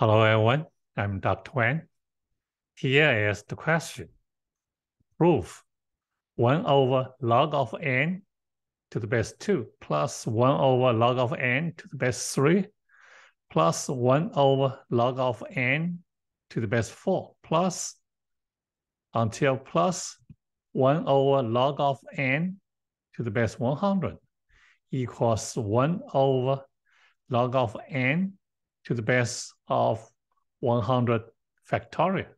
Hello, everyone. I'm Dr. Wang. Here is the question. Proof 1 over log of n to the base 2 plus 1 over log of n to the base 3 plus 1 over log of n to the base 4 plus until plus 1 over log of n to the base 100 equals 1 over log of n to the base of 100 factorial.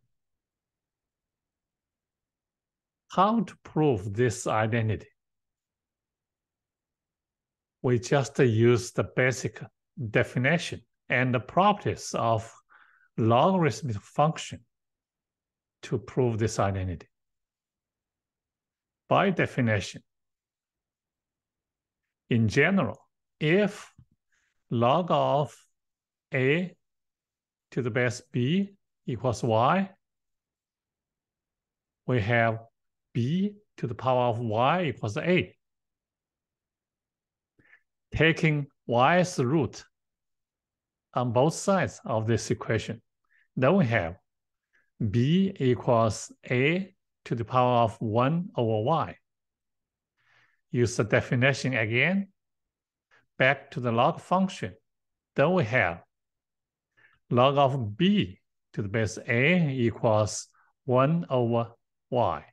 How to prove this identity? We just use the basic definition and the properties of logarithmic function to prove this identity. By definition, in general, if log of a to the base b equals y, we have b to the power of y equals a. Taking y's root on both sides of this equation, then we have b equals a to the power of 1 over y. Use the definition again. Back to the log function. Then we have log of b to the base a equals 1 over y.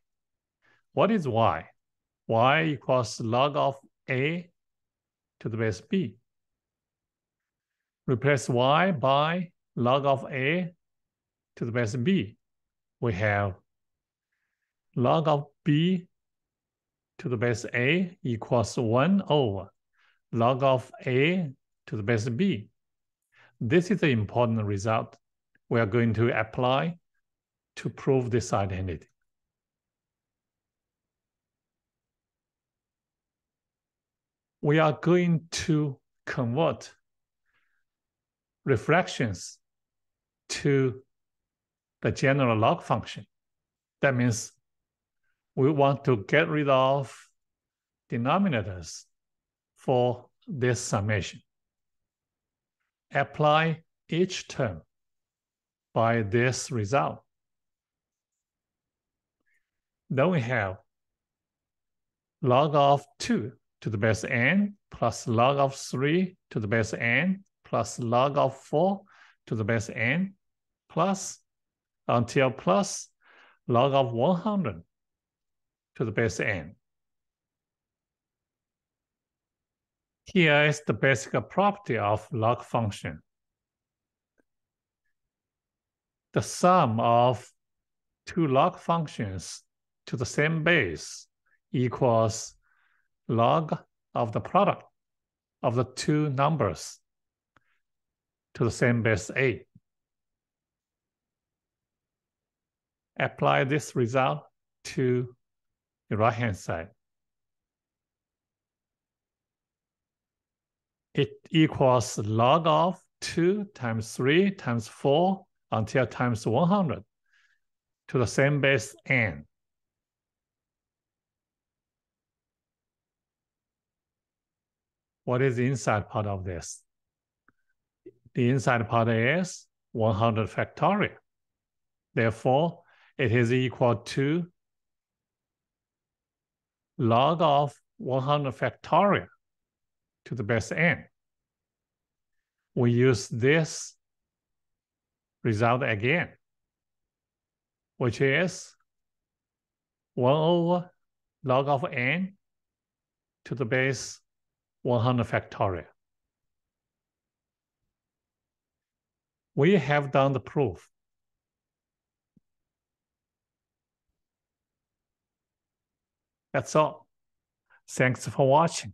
What is y? y equals log of a to the base b. Replace y by log of a to the base b. We have log of b to the base a equals 1 over log of a to the base b. This is the important result we are going to apply to prove this identity. We are going to convert reflections to the general log function. That means we want to get rid of denominators for this summation apply each term by this result. Then we have log of 2 to the base n plus log of 3 to the base n plus log of 4 to the base n plus until plus log of 100 to the base n. Here is the basic property of log function. The sum of two log functions to the same base equals log of the product of the two numbers to the same base A. Apply this result to the right-hand side. It equals log of 2 times 3 times 4 until times 100 to the same base n. What is the inside part of this? The inside part is 100 factorial. Therefore, it is equal to log of 100 factorial to the base n. We use this result again, which is 1 over log of n to the base 100 factorial. We have done the proof. That's all. Thanks for watching